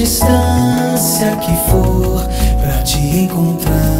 distância que for pra te encontrar.